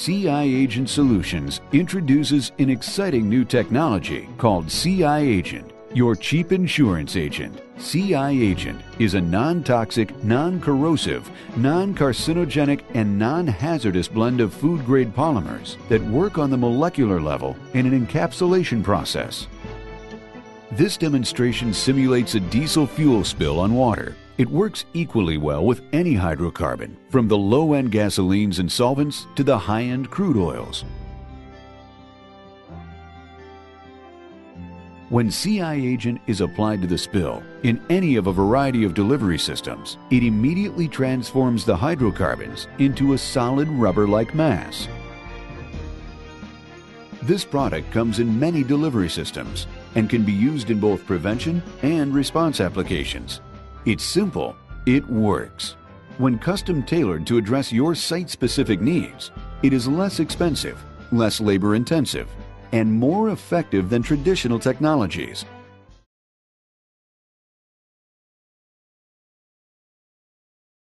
CI Agent Solutions introduces an exciting new technology called CI Agent, your cheap insurance agent. CI Agent is a non toxic, non corrosive, non carcinogenic, and non hazardous blend of food grade polymers that work on the molecular level in an encapsulation process. This demonstration simulates a diesel fuel spill on water. It works equally well with any hydrocarbon, from the low end gasolines and solvents to the high end crude oils. When CI agent is applied to the spill in any of a variety of delivery systems, it immediately transforms the hydrocarbons into a solid rubber like mass. This product comes in many delivery systems and can be used in both prevention and response applications. It's simple, it works. When custom tailored to address your site specific needs, it is less expensive, less labor intensive, and more effective than traditional technologies